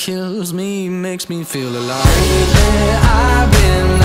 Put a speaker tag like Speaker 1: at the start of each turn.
Speaker 1: kills me, makes me feel alive. Baby, I've been.